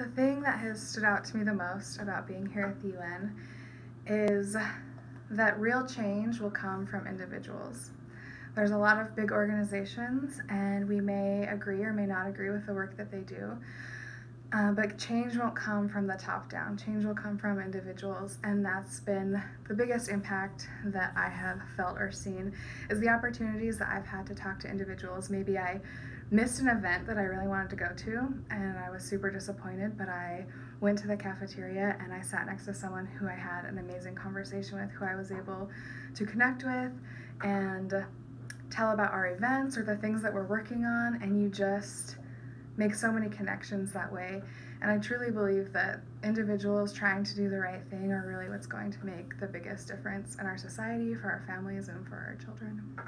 The thing that has stood out to me the most about being here at the UN is that real change will come from individuals. There's a lot of big organizations, and we may agree or may not agree with the work that they do. Uh, but change won't come from the top down. Change will come from individuals, and that's been the biggest impact that I have felt or seen is the opportunities that I've had to talk to individuals. Maybe I missed an event that I really wanted to go to and I was super disappointed, but I went to the cafeteria and I sat next to someone who I had an amazing conversation with, who I was able to connect with and tell about our events or the things that we're working on, and you just make so many connections that way. And I truly believe that individuals trying to do the right thing are really what's going to make the biggest difference in our society, for our families, and for our children.